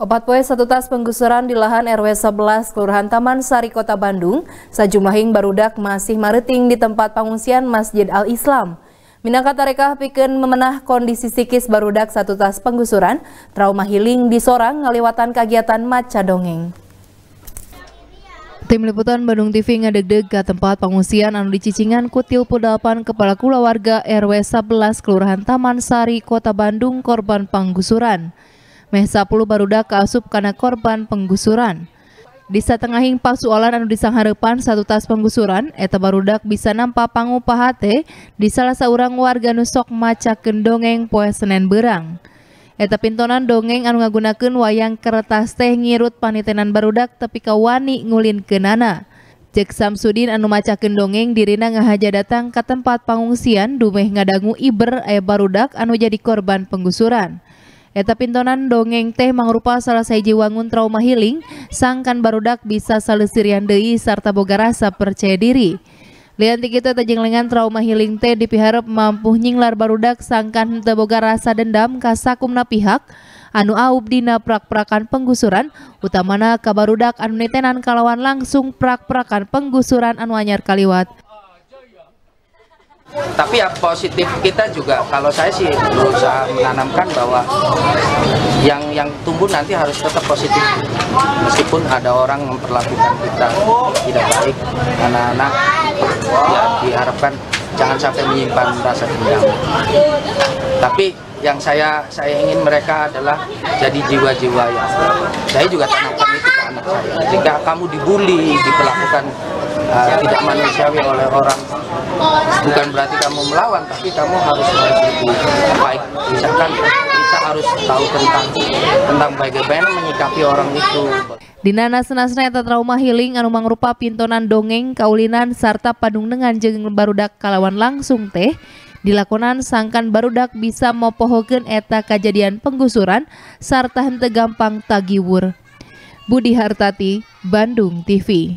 Opat poe satu tas penggusuran di lahan RW 11 Kelurahan Taman Sari Kota Bandung, sejumlah hing barudak masih mariting di tempat pengungsian Masjid Al-Islam. Minangka tarekah pikeun memenah kondisi psikis barudak satu tas penggusuran, trauma healing di sorang ngaliwatan kegiatan maca dongeng. Tim Liputan Bandung TV ngadeg-deg ke tempat pengungsian anu dicicingan kutil pudapan kepala keluarga RW 11 Kelurahan Taman Sari Kota Bandung korban penggusuran. Meh 10 barudak kaasup karena korban penggusuran. Di satengahing pasualan anu disangharepan satu tas penggusuran, eta barudak bisa nampak pangupahate di salah seorang warga nusok maca kendongeng poe Senin berang. Eta pintonan dongeng anu ngagunakeun wayang kertas teh ngirut panitenan barudak tapi kawani ngulin kenana. Cek Samsudin anu maca dongeng dirina ngahaja datang ke tempat pengungsian dumeh ngadangu iber aya barudak anu jadi korban penggusuran. Eta pintonan dongeng teh mangrupa salah saiji wangun trauma healing sangkan barudak bisa salesirian deui sarta boga rasa percaya diri. Lian ti kitu tajeng lengan trauma healing teh dipiharap mampu nyinglar barudak sangkan teu boga rasa dendam ka sakumna pihak anu aub dina prak-prakan penggusuran utamana ka barudak anu nitenan kalawan langsung prak-prakan penggusuran anu anyar kaliwat tapi ya positif kita juga. Kalau saya sih berusaha menanamkan bahwa yang yang tumbuh nanti harus tetap positif. Meskipun ada orang memperlakukan kita tidak baik anak-anak ya diharapkan jangan sampai menyimpan rasa dendam. Tapi yang saya saya ingin mereka adalah jadi jiwa-jiwa yang saya juga tanamkan itu ke anak saya. Jika kamu dibully diperlakukan uh, tidak manusiawi oleh orang bukan berarti kamu melawan tapi kamu harus lebih baik. Misalkan kita harus tahu tentang tentang bagaimana menyikapi orang itu. Dinana senasna eta trauma healing anu mangrupa pintonan dongeng kaulinan sarta padung dengan jeung barudak kalawan langsung teh. Dilakonan sangkan barudak bisa mopohokeun eta kejadian penggusuran sarta henteu gampang tagiwur. Budi Hartati Bandung TV